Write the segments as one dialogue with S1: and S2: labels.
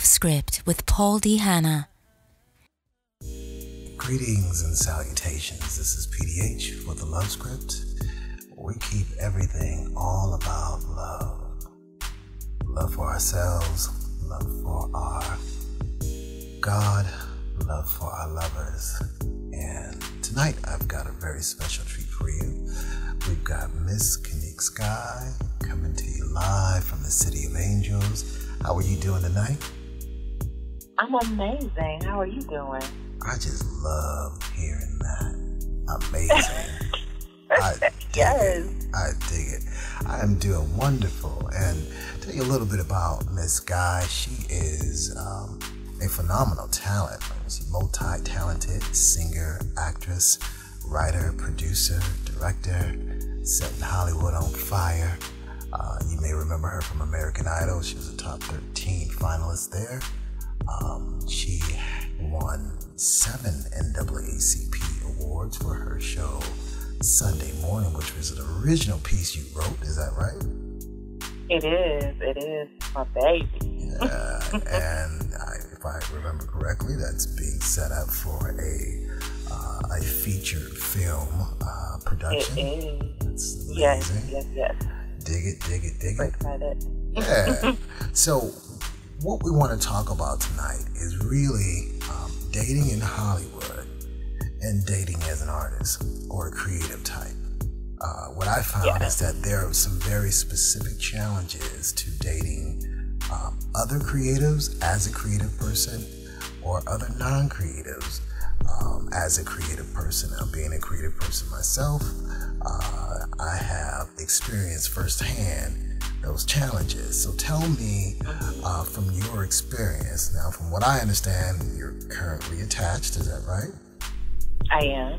S1: Love Script with Paul D. Hanna.
S2: Greetings and salutations. This is PDH for the Love Script. We keep everything all about love. Love for ourselves, love for our God, love for our lovers. And tonight I've got a very special treat for you. We've got Miss Kinnik Sky coming to you live from the City of Angels. How are you doing tonight?
S3: I'm amazing. How are you doing?
S2: I just love hearing that. Amazing. I dig
S3: yes.
S2: it. I dig it. I am doing wonderful. And tell you a little bit about Miss Sky. She is um, a phenomenal talent. She's multi-talented singer, actress, writer, producer, director, setting Hollywood on fire. Uh, you may remember her from American Idol. She was a top 13 finalist there. Um, she won seven NAACP awards for her show Sunday Morning, which was an original piece you wrote. Is that right?
S3: It is. It is my baby.
S2: Yeah, and I, if I remember correctly, that's being set up for a uh, a feature film uh, production.
S3: It is.
S2: That's
S3: Yes,
S2: amazing.
S3: yes, yes.
S2: Dig it, dig it, dig it.
S3: excited.
S2: Yeah. so, what we want to talk about tonight is really um, dating in Hollywood and dating as an artist or a creative type. Uh, what I found
S3: Yeah.
S2: is that there are some very specific challenges to dating um, other creatives as a creative person or other non creatives um, as a creative person. Now, being a creative person myself, uh, I have experienced firsthand those challenges. So tell me uh, from your experience. Now, from what I understand, you're currently attached. Is that right?
S3: I am.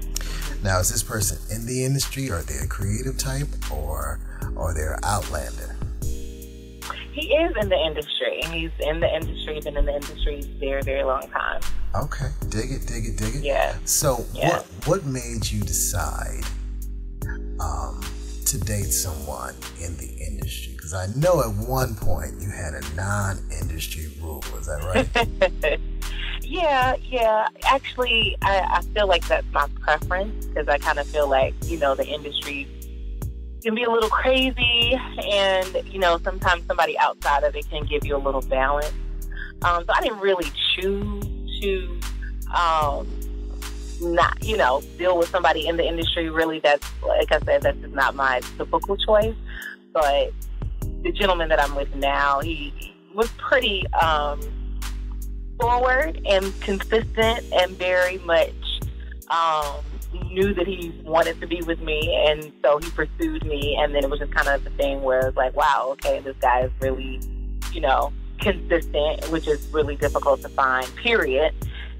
S2: Now, is this person in the industry? Are they a creative type, or are they an outlander?
S3: He is in the industry. And he's in the industry, been in the industry very, very long time.
S2: Okay, dig it, dig it, dig it.
S3: Yeah.
S2: So,
S3: Yeah.
S2: what what made you decide um, to date someone in the industry? Because I know at one point you had a non-industry rule. Is that right?
S3: yeah, yeah. Actually, I, I feel like that's my preference because I kind of feel like, you know, the industry can be a little crazy and, you know, sometimes somebody outside of it can give you a little balance. Um, so I didn't really choose to um, not, you know, deal with somebody in the industry. Really, that's, like I said, that's just not my typical choice. But the gentleman that I'm with now, he was pretty um, forward and consistent and very much um, knew that he wanted to be with me. And so he pursued me. And then it was just kind of the thing where it's like, wow, okay, this guy is really, you know, consistent, which is really difficult to find, period.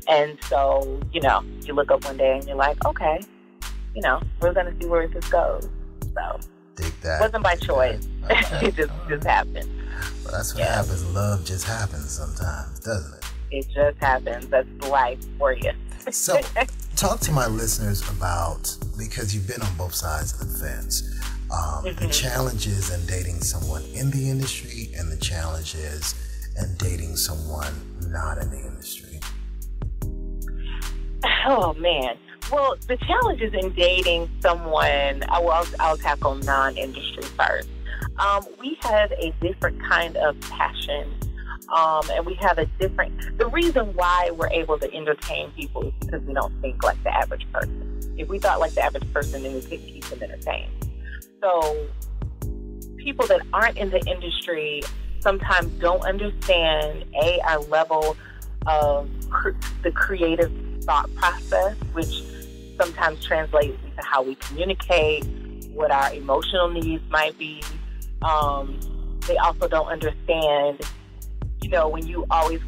S3: And so, you know, you look up one day and you're like, okay, you know, we're going to see where this goes. So
S2: dig that.
S3: it wasn't by choice.
S2: Okay,
S3: it just, just happened.
S2: Well, that's what
S3: yeah.
S2: happens. Love just happens sometimes, doesn't it?
S3: It just happens. That's life for you.
S2: So, talk to my listeners about because you've been on both sides of the fence. Um, The
S3: Mhm.
S2: challenges in dating someone in the industry and the challenges in dating someone not in the industry.
S3: Oh man. Well, the challenges in dating someone, I will, I'll, tackle non-industry first. Um, we have a different kind of passion, um, and we have a different. The reason why we're able to entertain people is because we don't think like the average person. If we thought like the average person, then we couldn't keep them entertained. So, people that aren't in the industry sometimes don't understand a our level of cr- the creative thought process, which sometimes translates into how we communicate, what our emotional needs might be. Um, they also don't understand, you know, when you always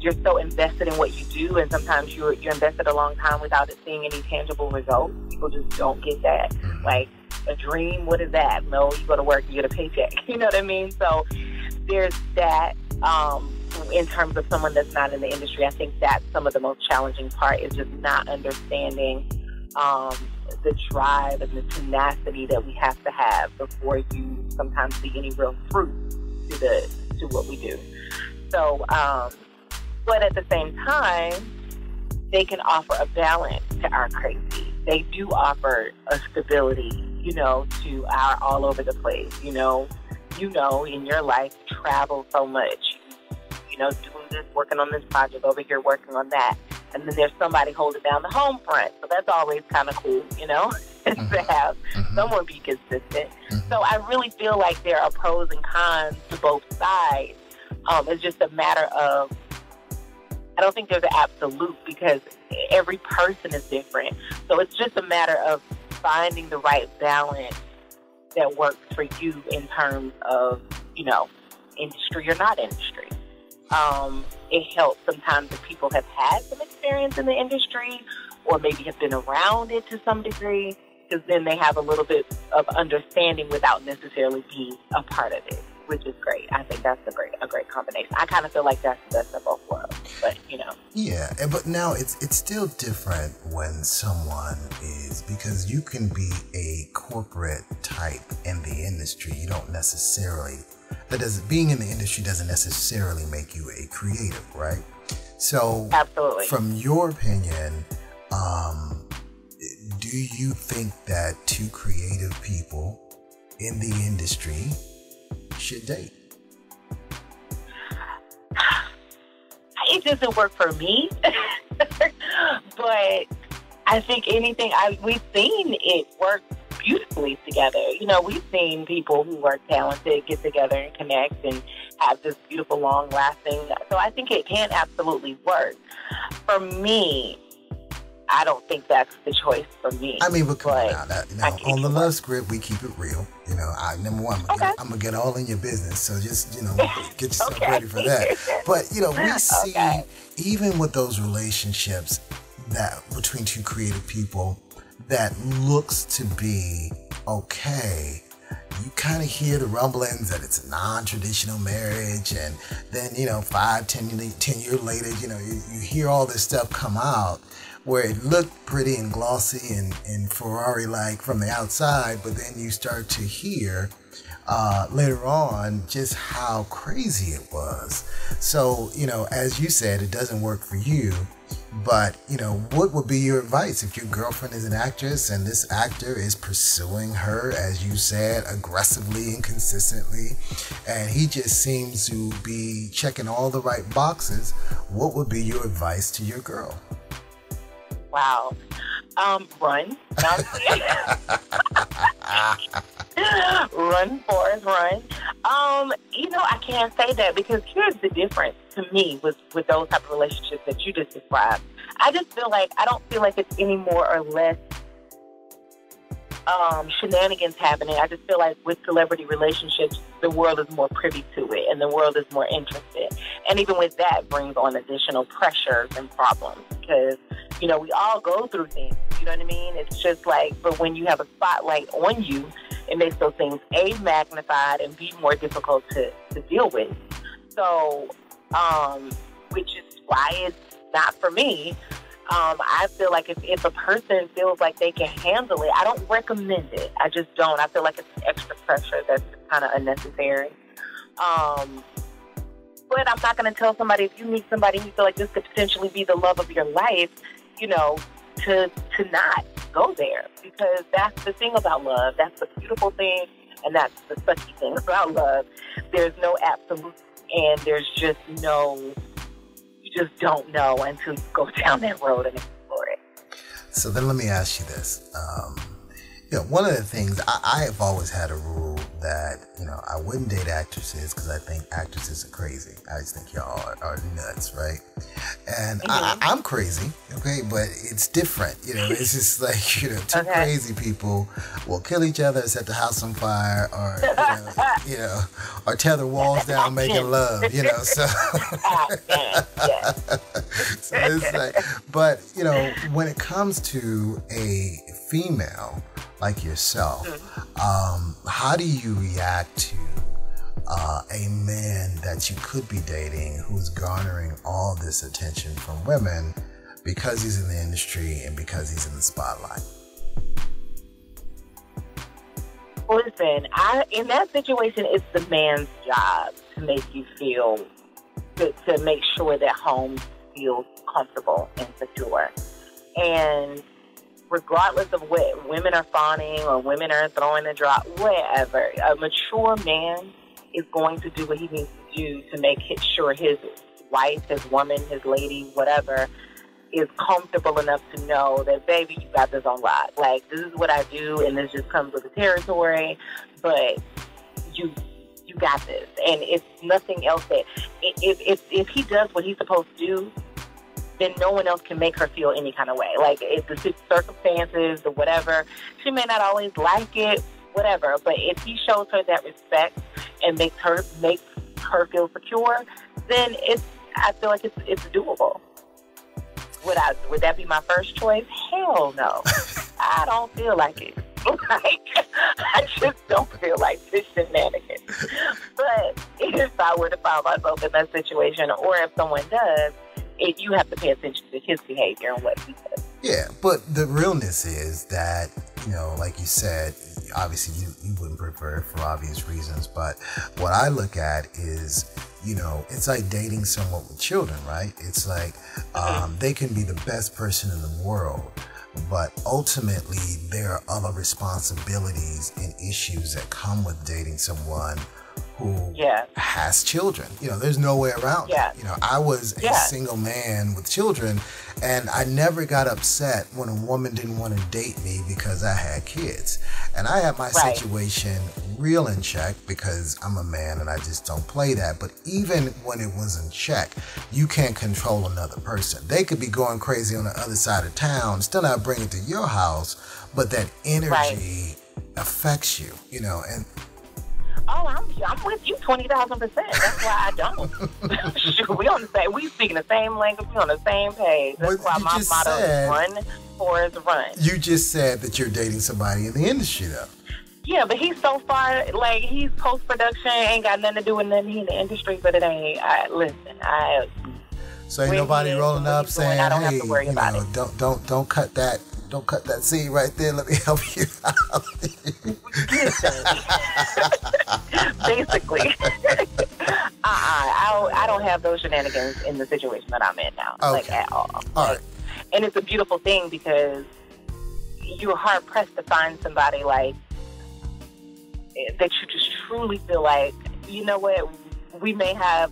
S3: you're so invested in what you do, and sometimes you're you're invested a long time without it seeing any tangible results. People just don't get that.
S2: Mhm.
S3: Like a dream, what is that? No, you go to work, you get a paycheck. You know what I mean? So there's that. Um, in terms of someone that's not in the industry, I think that's some of the most challenging part is just not understanding um, the drive and the tenacity that we have to have before you sometimes see any real fruit to the to what we do. So, um, but at the same time, they can offer a balance to our crazy. They do offer a stability, you know, to our all over the place. You know, you know, in your life, travel so much. You know, doing this, working on this project over here, working on that, and then there's somebody holding down the home front. So that's always kind of cool, you know, mm-hmm. to have mm-hmm. someone be consistent. Mm-hmm. So I really feel like there are pros and cons to both sides. Um, it's just a matter of I don't think there's an absolute because every person is different. So it's just a matter of finding the right balance that works for you in terms of, you know, industry or not industry. Um, it helps sometimes if people have had some experience in the industry or maybe have been around it to some degree because then they have a little bit of understanding without necessarily being a part of it which is great. I think that's a great a great combination. I kind of feel like that's the best of both worlds, but you know.
S2: Yeah, but now it's it's still different when someone is because you can be a corporate type in the industry. You don't necessarily that does being in the industry doesn't necessarily make you a creative, right? So,
S3: absolutely.
S2: From your opinion, um, do you think that two creative people in the industry should date?
S3: It doesn't work for me, but I think anything I we've seen it work beautifully together. You know, we've seen people who are talented get together and connect and have this beautiful, long lasting. So I think it can absolutely work. For me, I don't think that's the choice for me.
S2: I mean, but come but on now, you know, on the love script, we keep it real. You know, I number one, I'm gonna, okay. get, gonna, get, all in your business, so just you know, get yourself okay. ready for that. But you know, we see okay. even with those relationships that between two creative people that looks to be okay you kind of hear the rumblings that it's a non-traditional marriage and then you know five ten, ten years later you know you, you hear all this stuff come out where it looked pretty and glossy and, and Ferrari like from the outside, but then you start to hear uh, later on just how crazy it was. So, you know, as you said, it doesn't work for you. But, you know, what would be your advice if your girlfriend is an actress and this actor is pursuing her, as you said, aggressively and consistently, and he just seems to be checking all the right boxes? What would be your advice to your girl?
S3: Wow. Um, run. run, Forrest, run. Um, you know, I can't say that because here's the difference to me with, with those type of relationships that you just described. I just feel like I don't feel like it's any more or less um, shenanigans happening. I just feel like with celebrity relationships, the world is more privy to it and the world is more interested. And even with that brings on additional pressures and problems because you know, we all go through things. You know what I mean? It's just like, but when you have a spotlight on you, it makes those things A, magnified and B, more difficult to, to deal with. So, um, which is why it's not for me. Um, I feel like if, if a person feels like they can handle it, I don't recommend it. I just don't. I feel like it's extra pressure that's kind of unnecessary. Um, but I'm not going to tell somebody if you meet somebody you feel like this could potentially be the love of your life, you know, to to not go there because that's the thing about love. That's the beautiful thing, and that's the sucky thing about love. There's no absolute, and there's just no. You just don't know until you go down that road and explore it.
S2: So then, let me ask you this. Um, you know, one of the things I, I have always had a rule that you know I wouldn't date actresses because I think actresses are crazy. I just think y'all are, are nuts, right? And mm-hmm. I, am crazy, okay, but it's different. You know, it's just like you know, two okay. crazy people will kill each other, set the house on fire, or you know, you know or tear the walls down making love. You know, so. so it's like, but you know, when it comes to a female like yourself, mm-hmm. um, how do you react to uh, a man that you could be dating who's garnering all this attention from women because he's in the industry and because he's in the spotlight?
S3: Listen, I in that situation, it's the man's job to make you feel to, to make sure that home feels comfortable and secure. And regardless of what women are fawning or women are throwing the drop, whatever, a mature man is going to do what he needs to do to make sure his wife, his woman, his lady, whatever, is comfortable enough to know that, baby, you got this on lock. Like, this is what I do, and this just comes with the territory, but you you got this. And it's nothing else that, if, if, if he does what he's supposed to do, then no one else can make her feel any kind of way. Like, if the circumstances or whatever, she may not always like it, whatever, but if he shows her that respect and makes her, makes her feel secure, then it's, I feel like it's, it's doable. Would I? Would that be my first choice? Hell no. I don't feel like it. Like I just don't feel like this shenanigans. But if I were to find myself in that situation, or if someone does, it, you have to pay attention to his behavior and what he does.
S2: Yeah, but the realness is that you know, like you said, obviously you, you wouldn't prefer it for obvious reasons. But what I look at is you know, it's like dating someone with children, right? It's like um, they can be the best person in the world, but ultimately there are other responsibilities and issues that come with dating someone who
S3: yeah.
S2: has children. You know, there's no way around
S3: yeah.
S2: it. You know, I was a yeah. single man with children and I never got upset when a woman didn't want to date me because I had kids. And I had my right. situation real in check because I'm a man and I just don't play that. But even when it was in check, you can't control another person. They could be going crazy on the other side of town, still not bring it to your house, but that energy right. affects you, you know, and
S3: Oh, I'm I'm with you twenty thousand percent. That's why I don't. Shoot, we on the same. We speaking the same language. We on the same page. That's why my motto said, is run, Forrest, run.
S2: You just said that you're dating somebody in the industry, though.
S3: Yeah, but he's so far like he's post production, ain't got nothing to do with nothing in the industry. But it ain't. I listen. I.
S2: So ain't nobody rolling up saying, "Hey, you know, don't don't don't cut that don't cut that scene right there. Let me help you out.
S3: Basically. uh-uh. I, I don't have those shenanigans in the situation that I'm in now. Okay. Like, at all.
S2: All right.
S3: And it's a beautiful thing because you're hard pressed to find somebody like that you just truly feel like, you know what, we may have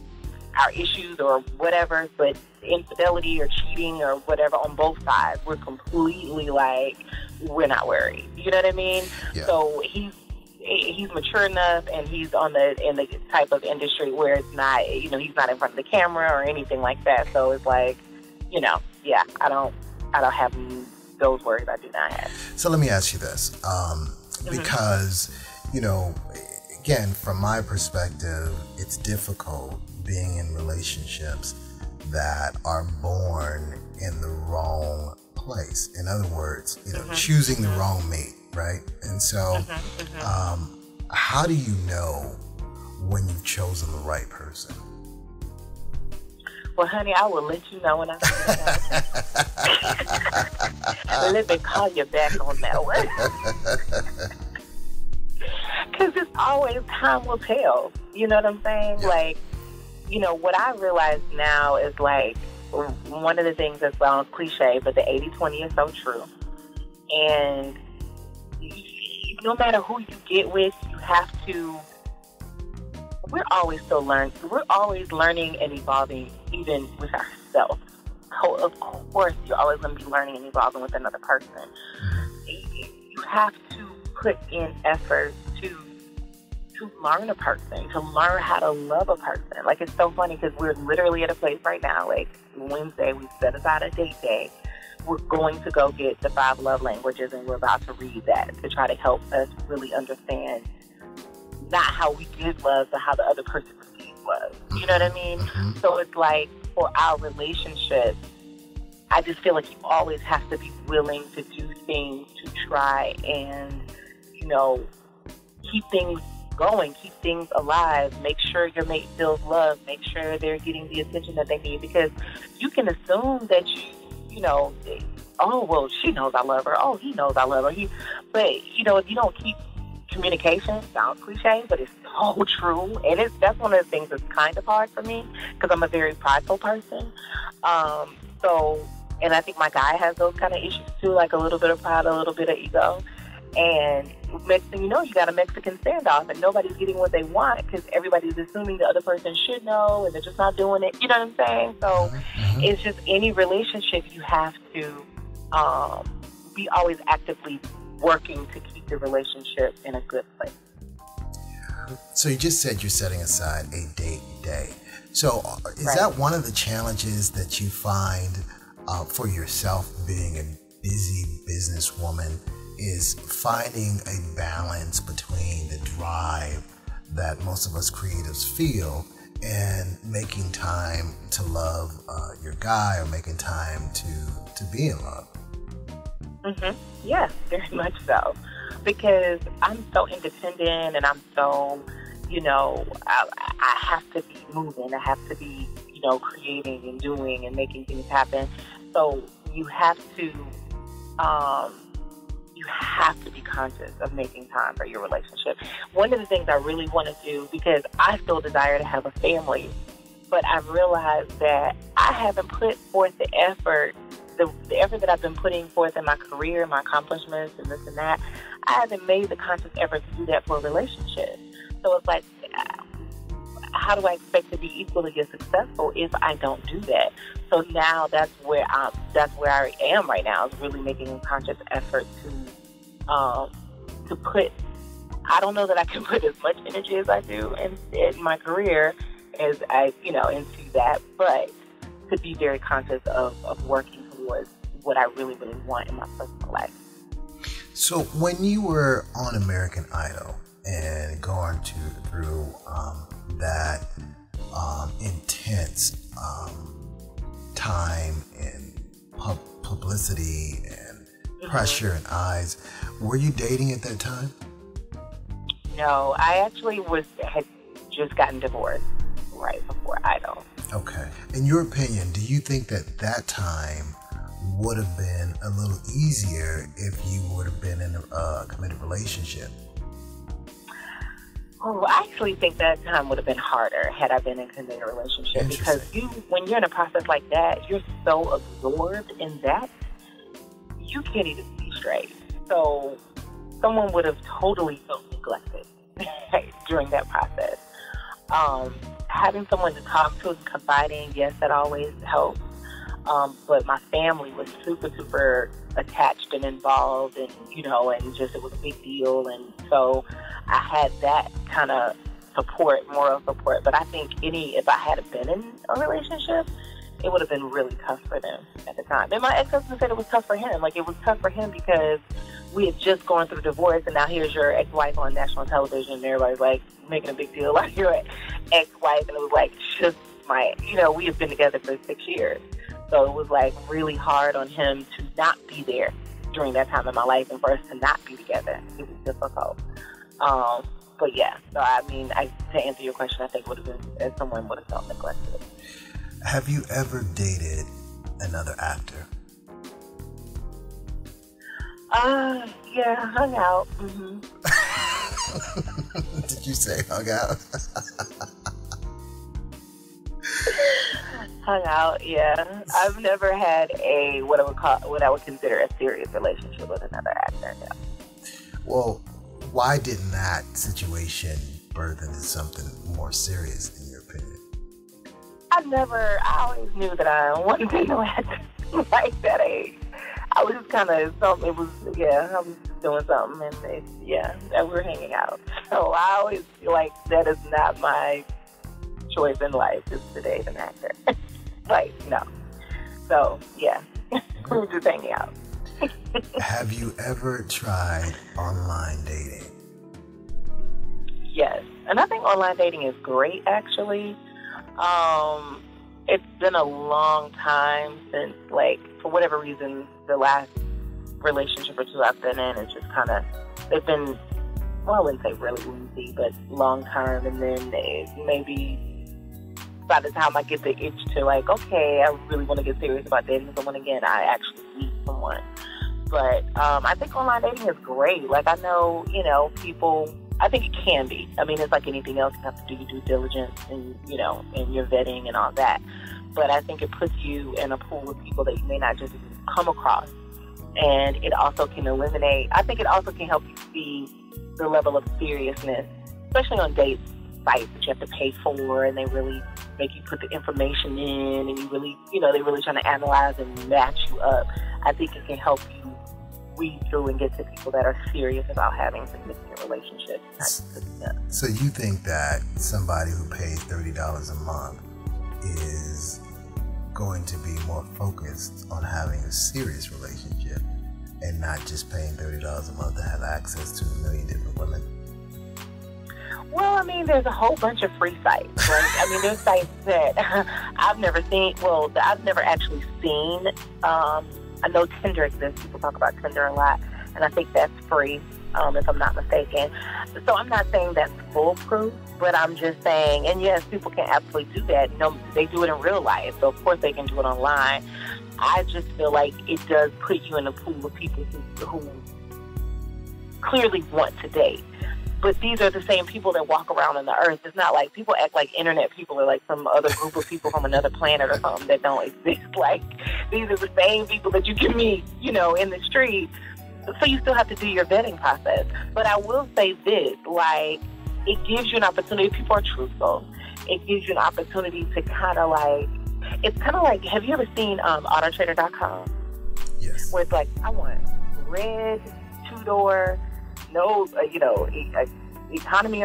S3: our issues or whatever, but infidelity or cheating or whatever on both sides, we're completely like we're not worried. You know what I mean?
S2: Yeah.
S3: So he's he's mature enough and he's on the in the type of industry where it's not you know he's not in front of the camera or anything like that. So it's like you know yeah I don't I don't have those worries. I do not have.
S2: So let me ask you this, um, mm-hmm. because you know again from my perspective it's difficult being in relationships that are born in the wrong place. In other words, you know, mm-hmm. choosing the wrong mate, right? And so, mm-hmm. mm-hmm. Um, how do you know when you've chosen the right person?
S3: Well, honey, I will let you know when I Let me call you back on that one. Because it's always time will tell. You know what I'm saying? Yeah. Like, you know, what I realize now is like one of the things that sounds cliche, but the 80 20 is so true. And no matter who you get with, you have to. We're always still learning. We're always learning and evolving, even with ourselves. So of course, you're always going to be learning and evolving with another person. You have to put in effort to to learn a person, to learn how to love a person. Like it's so funny because we're literally at a place right now. Like Wednesday, we set aside a date day. We're going to go get the five love languages, and we're about to read that to try to help us really understand not how we give love, but how the other person receives love. You know what I mean? Mm-hmm. So it's like for our relationship, I just feel like you always have to be willing to do things to try and, you know, keep things going, keep things alive, make sure your mate feels loved, make sure they're getting the attention that they need because you can assume that you, you know, oh well, she knows I love her. Oh, he knows I love her. He, but you know, if you don't keep communication sounds cliche, but it's so true. And it's that's one of the things that's kind of hard for me because I'm a very prideful person. Um, so, and I think my guy has those kind of issues too, like a little bit of pride, a little bit of ego. And next thing you know, you got a Mexican standoff, and nobody's getting what they want because everybody's assuming the other person should know, and they're just not doing it. You know what I'm saying? So mm-hmm. it's just any relationship you have to um, be always actively working to keep the relationship in a good place.
S2: So you just said you're setting aside a date day. So uh, is right. that one of the challenges that you find uh, for yourself being a busy businesswoman? Is finding a balance between the drive that most of us creatives feel and making time to love uh, your guy or making time to to be in love.
S3: Mm-hmm. Yeah, very much so. Because I'm so independent and I'm so, you know, I, I have to be moving. I have to be, you know, creating and doing and making things happen. So you have to, um, have to be conscious of making time for your relationship. One of the things I really want to do because I still desire to have a family, but I've realized that I haven't put forth the effort the, the effort that I've been putting forth in my career, my accomplishments, and this and that, I haven't made the conscious effort to do that for a relationship. So it's like, uh, how do I expect to be equally as successful if I don't do that? So now that's where I'm. That's where I am right now. Is really making a conscious effort to um, to put. I don't know that I can put as much energy as I do in, in my career as I, you know, into that, but to be very conscious of, of working towards what I really, really want in my personal life.
S2: So, when you were on American Idol and going to, through um, that um, intense um, time and pub- publicity and. Pressure and eyes, were you dating at that time?
S3: No, I actually was had just gotten divorced right before Idol.
S2: Okay. In your opinion, do you think that that time would have been a little easier if you would have been in a uh, committed relationship?
S3: Oh, I actually think that time would have been harder had I been in a committed relationship because you, when you're in a process like that, you're so absorbed in that you can't even see straight. So someone would have totally felt neglected during that process. Um, having someone to talk to and confide in, yes, that always helps. Um, but my family was super, super attached and involved, and you know, and just it was a big deal, and so I had that kind of support, moral support. But I think any if I had been in a relationship, it would have been really tough for them at the time. And my ex husband said it was tough for him. Like it was tough for him because we had just gone through divorce, and now here's your ex wife on national television, and everybody's like making a big deal about your ex wife, and it was like just my, you know, we have been together for six years. So it was like really hard on him to not be there during that time in my life and for us to not be together. It was difficult. Um, but yeah, so I mean, I, to answer your question, I think would have been as someone would have felt neglected.
S2: Have you ever dated another actor?
S3: Uh, yeah, hung out. Mm-hmm.
S2: Did you say hung out?
S3: hung out. Yeah, I've never had a what I would call what I would consider a serious relationship with another actor. No.
S2: Well, why didn't that situation birth into something more serious, in your opinion?
S3: I never. I always knew that I wanted to be no actor like that age. I was just kind of something. It was yeah. I was doing something, and it, yeah, and we were hanging out. So I always feel like that is not my choice in life is to date an actor. like, no. So, yeah, we were just hanging out.
S2: Have you ever tried online dating?
S3: Yes. And I think online dating is great, actually. Um, it's been a long time since, like, for whatever reason, the last relationship or two I've been in is just kind of, they've been, well, I wouldn't say really easy, but long term. And then maybe by the time I get the itch to like, okay, I really want to get serious about dating someone again, I actually meet someone. But um, I think online dating is great. Like I know, you know, people. I think it can be. I mean, it's like anything else. You have to do your due diligence and you know, and your vetting and all that. But I think it puts you in a pool of people that you may not just come across, and it also can eliminate. I think it also can help you see the level of seriousness, especially on dates sites that you have to pay for, and they really make you put the information in, and you really, you know, they're really trying to analyze and match you up. I think it can help you weed through and get to people that are serious about having significant relationships.
S2: So you think that somebody who pays thirty dollars a month is going to be more focused on having a serious relationship and not just paying thirty dollars a month to have access to a million different women?
S3: Well, I mean, there's a whole bunch of free sites. Right? I mean, there's sites that I've never seen. Well, I've never actually seen. Um, I know Tinder exists. People talk about Tinder a lot, and I think that's free, um, if I'm not mistaken. So I'm not saying that's foolproof, but I'm just saying, and yes, people can absolutely do that. You know, they do it in real life, so of course they can do it online. I just feel like it does put you in a pool of people who, who clearly want to date but these are the same people that walk around on the earth. It's not like people act like internet people are like some other group of people from another planet or something that don't exist. Like these are the same people that you can meet, you know, in the street. So you still have to do your vetting process. But I will say this, like it gives you an opportunity. People are truthful. It gives you an opportunity to kind of like, it's kind of like, have you ever seen um, AutoTrader.com?
S2: Yes.
S3: Where it's like, I want red two door no, uh, you know, uh, economy,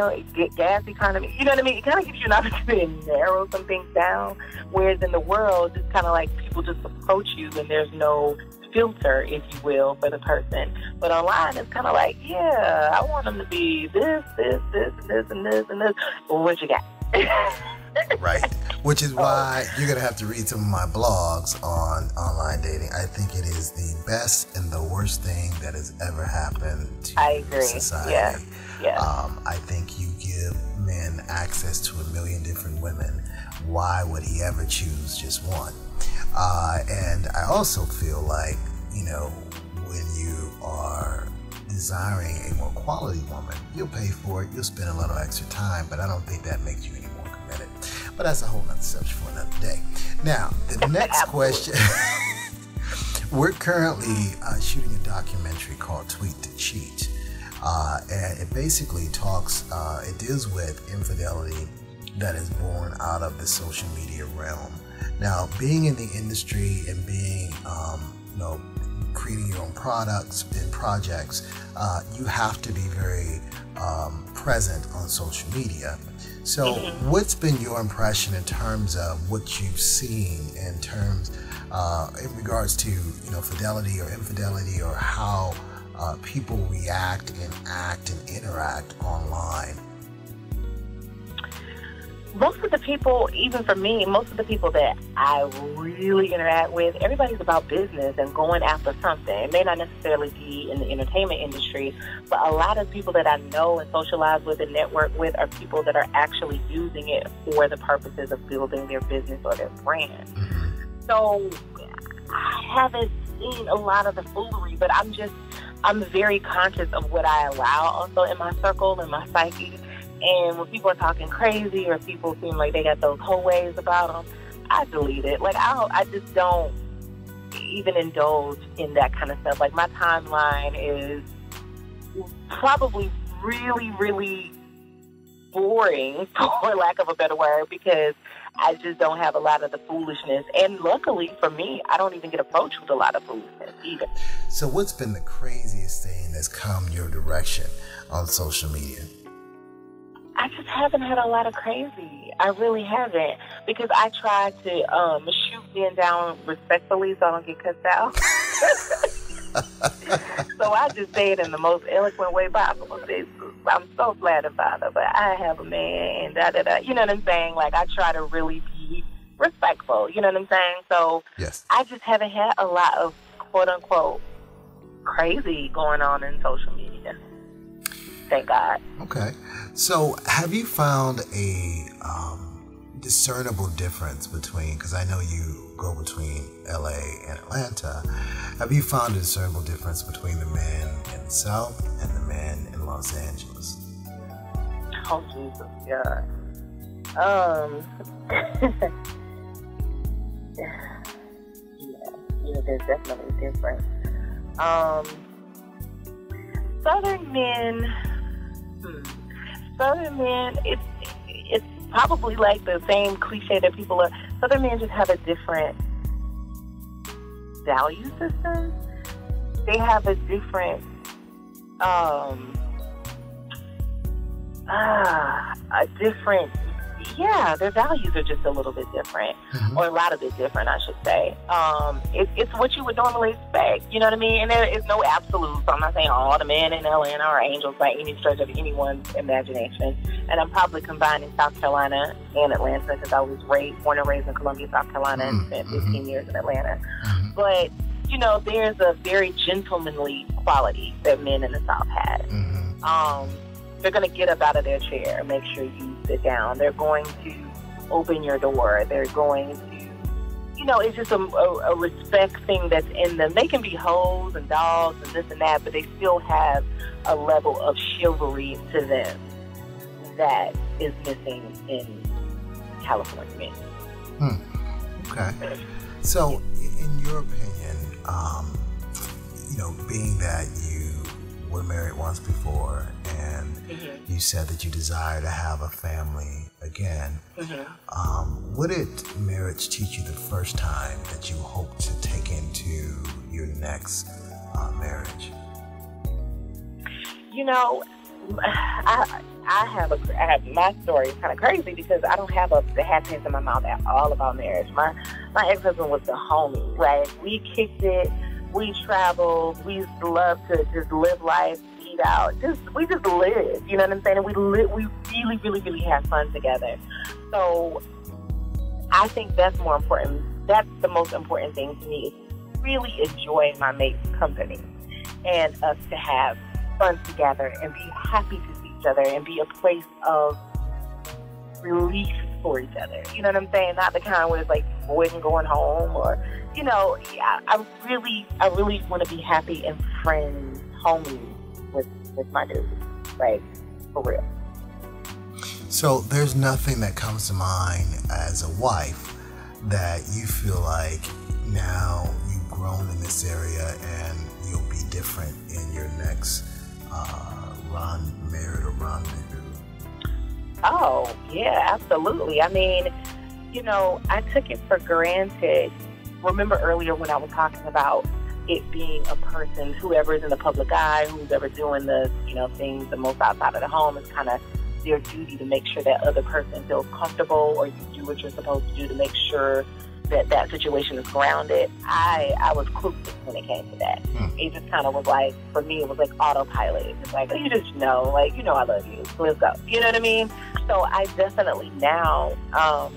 S3: gas economy. You know what I mean? It kind of gives you an opportunity to narrow some things down. Whereas in the world, it's kind of like people just approach you and there's no filter, if you will, for the person. But online, it's kind of like, yeah, I want them to be this, this, this, this, and this, and this. Well, what you got?
S2: right. Which is why you're going to have to read some of my blogs on online dating. I think it is the best and the worst thing that has ever happened to
S3: I agree.
S2: society.
S3: Yeah. Yeah.
S2: Um, I think you give men access to a million different women. Why would he ever choose just one? Uh, and I also feel like, you know, when you are desiring a more quality woman, you'll pay for it, you'll spend a little extra time, but I don't think that makes you any. But that's a whole nother subject for another day. Now, the next question. We're currently uh, shooting a documentary called Tweet to Cheat. Uh, and it basically talks, uh, it deals with infidelity that is born out of the social media realm. Now, being in the industry and being, um, you know, creating your own products and projects, uh, you have to be very um, present on social media. So, mm-hmm. what's been your impression in terms of what you've seen in terms uh, in regards to you know fidelity or infidelity or how uh, people react and act and interact online?
S3: Most of the people, even for me, most of the people that I really interact with, everybody's about business and going after something. It may not necessarily be in the entertainment industry, but a lot of people that I know and socialize with and network with are people that are actually using it for the purposes of building their business or their brand. Mm-hmm. So I haven't seen a lot of the foolery, but I'm just, I'm very conscious of what I allow also in my circle and my psyche and when people are talking crazy or people seem like they got those whole ways about them, I delete it. Like I, I just don't even indulge in that kind of stuff. Like my timeline is probably really, really boring, for lack of a better word, because I just don't have a lot of the foolishness. And luckily for me, I don't even get approached with a lot of foolishness either.
S2: So, what's been the craziest thing that's come your direction on social media?
S3: I just haven't had a lot of crazy. I really haven't because I try to um, shoot men down respectfully so I don't get cussed out. so I just say it in the most eloquent way possible. I'm so flattered, Father, but I have a man, and da da da. You know what I'm saying? Like I try to really be respectful. You know what I'm saying? So
S2: yes.
S3: I just haven't had a lot of quote unquote crazy going on in social media. Thank God.
S2: Okay. So, have you found a um, discernible difference between, because I know you go between LA and Atlanta, have you found a discernible difference between the men in the South and the men in Los Angeles?
S3: Oh, Jesus, yeah. Um, yeah, yeah, there's definitely a difference. Um, Southern men, Southern men, it's it's probably like the same cliche that people are. Southern men just have a different value system. They have a different, um, ah, a different yeah, their values are just a little bit different, mm-hmm. or a lot of bit different, I should say. Um, it, it's what you would normally expect, you know what I mean? And there is no absolute. So I'm not saying all the men in Atlanta are angels by any stretch of anyone's imagination. And I'm probably combining South Carolina and Atlanta because I was raised, born and raised in Columbia, South Carolina, mm-hmm. and spent 15 mm-hmm. years in Atlanta. Mm-hmm. But you know, there's a very gentlemanly quality that men in the South had. Mm-hmm. Um, they're going to get up out of their chair and make sure you sit down. They're going to open your door. They're going to, you know, it's just a, a, a respect thing that's in them. They can be hoes and dogs and this and that, but they still have a level of chivalry to them that is missing in California men.
S2: Hmm. Okay. So, in your opinion, um, you know, being that were married once before and mm-hmm. you said that you desire to have a family again. Mm-hmm. Um, what did marriage teach you the first time that you hope to take into your next uh, marriage?
S3: You know, I I have a I have my story is kind of crazy because I don't have a the happiness in my mouth at all about marriage. My my ex husband was the homie. right? we kicked it we traveled. We love to just live life, eat out. Just we just live. You know what I'm saying? And we li- we really, really, really have fun together. So I think that's more important. That's the most important thing to me. Is really enjoy my mate's company and us to have fun together and be happy to see each other and be a place of relief for each other. You know what I'm saying? Not the kind where it's like avoiding going home or you know, yeah, I really, I really want to be happy and friends, homies with with my dude, like for real.
S2: So there's nothing that comes to mind as a wife that you feel like now you've grown in this area and you'll be different in your next uh, run, married or rendezvous.
S3: Oh yeah, absolutely. I mean, you know, I took it for granted remember earlier when I was talking about it being a person, whoever is in the public eye, who's ever doing the, you know, things the most outside of the home is kind of their duty to make sure that other person feels comfortable or you do what you're supposed to do to make sure that that situation is grounded. I I was clueless when it came to that. Hmm. It just kind of was like, for me, it was like autopilot. It's like, oh, you just know, like, you know I love you. let's go. You know what I mean? So I definitely now um,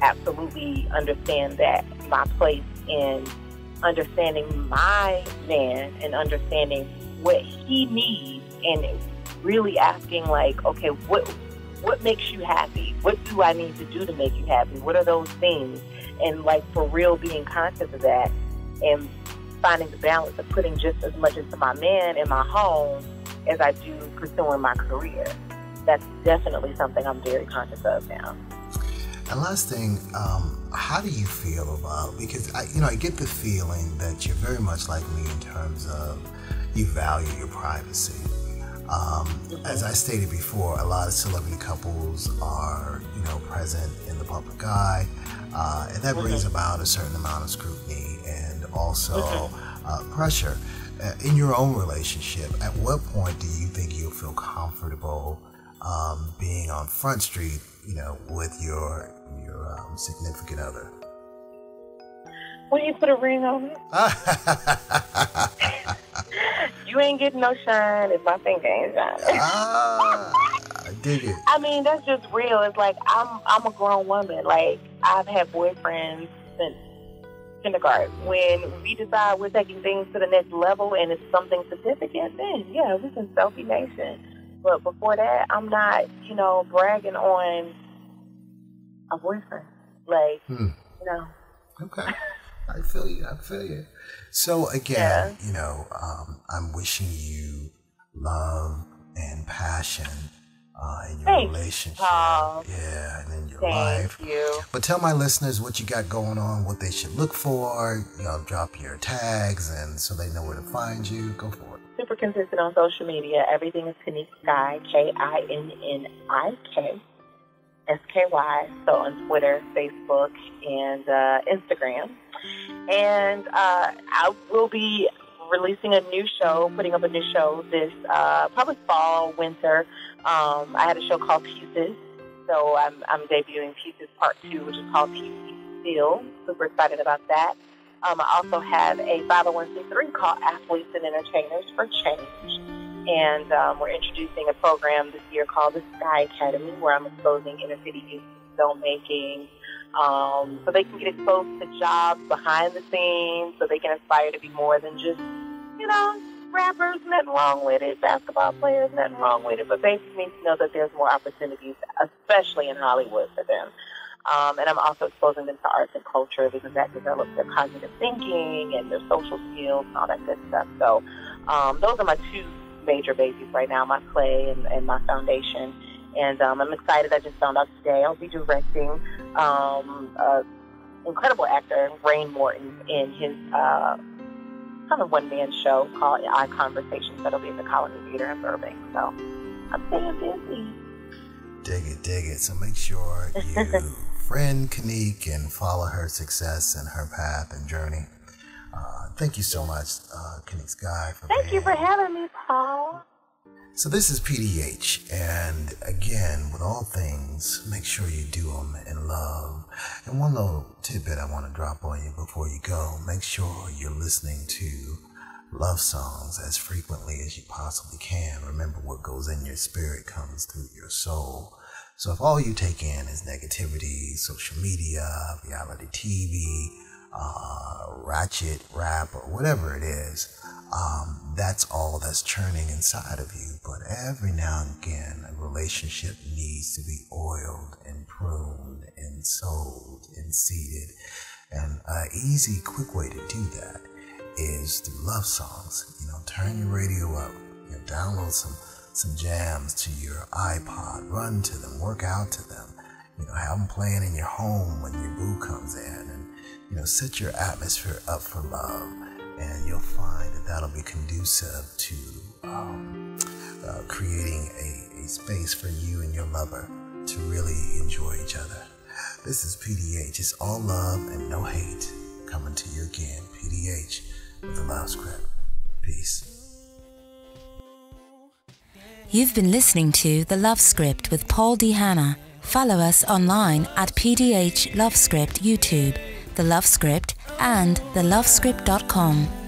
S3: absolutely understand that my place in understanding my man and understanding what he needs and really asking like okay what what makes you happy what do i need to do to make you happy what are those things and like for real being conscious of that and finding the balance of putting just as much into my man and my home as i do pursuing my career that's definitely something i'm very conscious of now
S2: and last thing, um, how do you feel about? Because I, you know, I get the feeling that you're very much like me in terms of you value your privacy. Um, as I stated before, a lot of celebrity couples are, you know, present in the public eye, uh, and that brings about a certain amount of scrutiny and also uh, pressure. Uh, in your own relationship, at what point do you think you'll feel comfortable um, being on Front Street you know, with your your um, significant other?
S3: When you put a ring on it. you ain't getting no shine if my finger ain't shining.
S2: ah, I dig it.
S3: I mean, that's just real. It's like I'm I'm a grown woman. Like I've had boyfriends since kindergarten. When we decide we're taking things to the next level and it's something significant, then yeah, we can selfie nation. But before that, I'm not, you know, bragging on a boyfriend. Like,
S2: Hmm.
S3: you know,
S2: Okay. I feel you. I feel you. So again, you know, um, I'm wishing you love and passion uh, in your
S3: Thanks,
S2: relationship.
S3: Paul.
S2: Yeah, and in your
S3: thank
S2: life.
S3: you.
S2: But tell my listeners what you got going on, what they should look for. You know, drop your tags, and so they know where to find you. Go for it.
S3: Super consistent on social media. Everything is Kinnik Sky, K I N N I K S K Y. So on Twitter, Facebook, and uh, Instagram. And uh, I will be releasing a new show, putting up a new show this uh, probably fall, winter. Um, I had a show called Pieces. So I'm, I'm debuting Pieces Part 2, which is called Pieces Still. Super excited about that. Um, I also have a 501c3 called Athletes and Entertainers for Change. And um, we're introducing a program this year called the Sky Academy, where I'm exposing inner city youth filmmaking, um, so they can get exposed to jobs behind the scenes, so they can aspire to be more than just, you know, rappers, nothing wrong with it, basketball players, nothing wrong with it, but they need to know that there's more opportunities, especially in Hollywood for them. Um, and I'm also exposing them to arts and culture because that develops their cognitive thinking and their social skills and all that good stuff. So um, those are my two major babies right now, my play and, and my foundation. And um, I'm excited. I just found out today I'll be directing um, an incredible actor, Rain Morton, in his uh, kind of one-man show called Eye Conversations that'll be in the Colony Theater in Burbank. So I'm staying busy.
S2: Dig it, dig it. So make sure you friend Kinnik and follow her success and her path and journey. Uh, thank you so much, uh, Kinnik Sky, for
S3: Thank
S2: being
S3: you for having me, Paul.
S2: So this is PDH, and again, with all things, make sure you do them in love. And one little tidbit I want to drop on you before you go: make sure you're listening to love songs as frequently as you possibly can. Remember, what goes in your spirit comes through your soul. So if all you take in is negativity, social media, reality TV, uh, ratchet rap, or whatever it is, um, that's all that's churning inside of you. But every now and again, a relationship needs to be oiled and pruned and sold and seeded. And an easy, quick way to do that is through love songs. You know, turn your radio up, you know, download some some jams to your iPod, run to them, work out to them. You know, have them playing in your home when your boo comes in, and you know, set your atmosphere up for love, and you'll find that'll be conducive to um, uh, creating a, a space for you and your lover to really enjoy each other. This is PDH. It's all love and no hate. Coming to you again, PDH with the love script. Peace.
S1: You've been listening to The Love Script with Paul D. Hanna. Follow us online at PDH Love Script YouTube, The Love Script, and TheLoveScript.com.